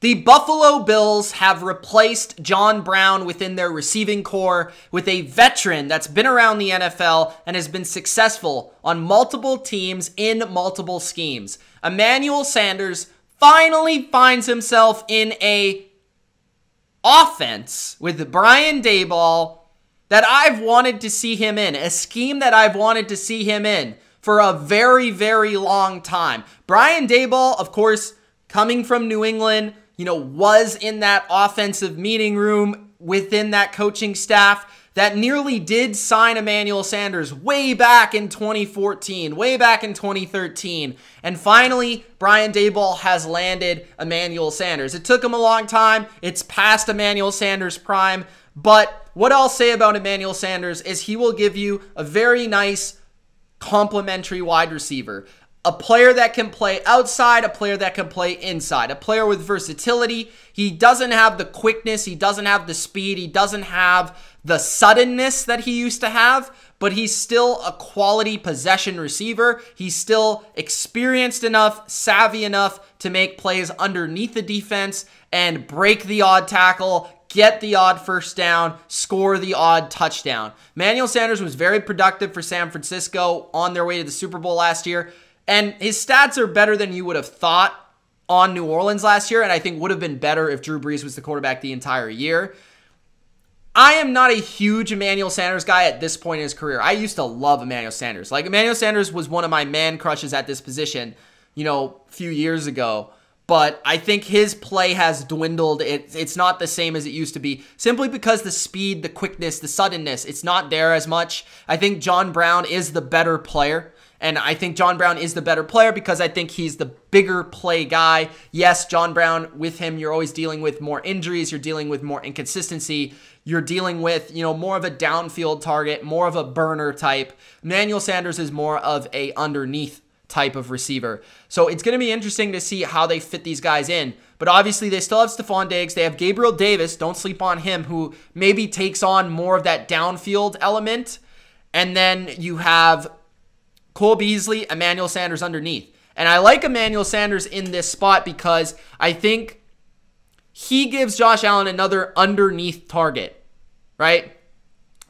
The Buffalo Bills have replaced John Brown within their receiving corps with a veteran that's been around the NFL and has been successful on multiple teams in multiple schemes. Emmanuel Sanders finally finds himself in a offense with Brian Daboll that I've wanted to see him in, a scheme that I've wanted to see him in for a very, very long time. Brian Daboll, of course, coming from New England, you know, was in that offensive meeting room within that coaching staff that nearly did sign Emmanuel Sanders way back in 2014, way back in 2013. And finally, Brian Daboll has landed Emmanuel Sanders. It took him a long time. It's past Emmanuel Sanders' prime. But what I'll say about Emmanuel Sanders is he will give you a very nice complementary wide receiver a player that can play outside, a player that can play inside, a player with versatility. He doesn't have the quickness, he doesn't have the speed, he doesn't have the suddenness that he used to have, but he's still a quality possession receiver. He's still experienced enough, savvy enough to make plays underneath the defense and break the odd tackle, get the odd first down, score the odd touchdown. Manuel Sanders was very productive for San Francisco on their way to the Super Bowl last year. And his stats are better than you would have thought on New Orleans last year, and I think would have been better if Drew Brees was the quarterback the entire year. I am not a huge Emmanuel Sanders guy at this point in his career. I used to love Emmanuel Sanders. Like Emmanuel Sanders was one of my man crushes at this position, you know, a few years ago. But I think his play has dwindled. It, it's not the same as it used to be, simply because the speed, the quickness, the suddenness, it's not there as much. I think John Brown is the better player. And I think John Brown is the better player because I think he's the bigger play guy. Yes, John Brown, with him, you're always dealing with more injuries, you're dealing with more inconsistency, you're dealing with, you know, more of a downfield target, more of a burner type. Manuel Sanders is more of a underneath type of receiver. So it's going to be interesting to see how they fit these guys in. But obviously, they still have Stefon Diggs. They have Gabriel Davis. Don't sleep on him, who maybe takes on more of that downfield element. And then you have Cole Beasley, Emmanuel Sanders underneath. And I like Emmanuel Sanders in this spot because I think he gives Josh Allen another underneath target, right?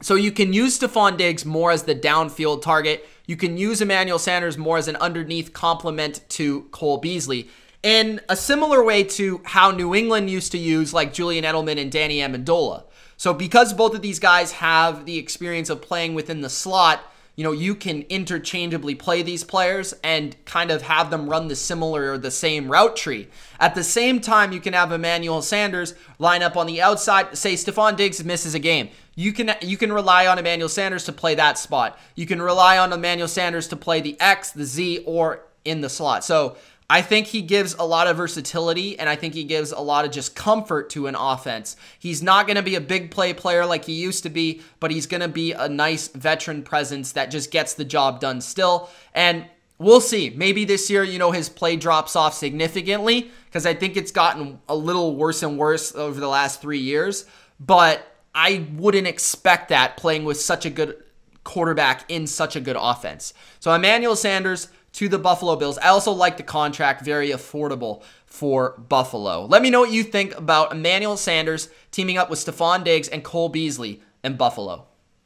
So you can use Stefon Diggs more as the downfield target. You can use Emmanuel Sanders more as an underneath complement to Cole Beasley. In a similar way to how New England used to use like Julian Edelman and Danny Amendola. So because both of these guys have the experience of playing within the slot, you know, you can interchangeably play these players and kind of have them run the similar or the same route tree. At the same time, you can have Emmanuel Sanders line up on the outside. Say Stefon Diggs misses a game. You can you can rely on Emmanuel Sanders to play that spot. You can rely on Emmanuel Sanders to play the X, the Z, or in the slot. So I think he gives a lot of versatility and I think he gives a lot of just comfort to an offense. He's not going to be a big play player like he used to be, but he's going to be a nice veteran presence that just gets the job done still. And we'll see. Maybe this year, you know, his play drops off significantly because I think it's gotten a little worse and worse over the last three years. But I wouldn't expect that playing with such a good quarterback in such a good offense. So Emmanuel Sanders to the Buffalo Bills. I also like the contract, very affordable for Buffalo. Let me know what you think about Emmanuel Sanders teaming up with Stefon Diggs and Cole Beasley in Buffalo.